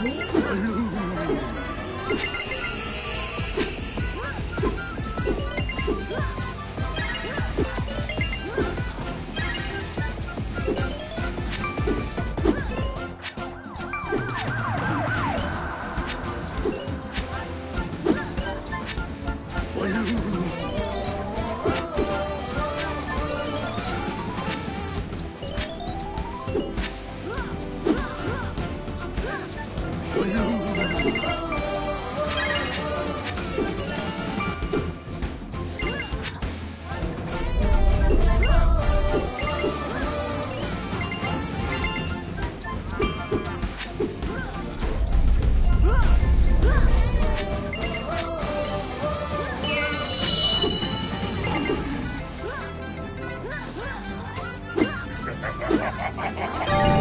Thank you. Ha ha ha ha ha!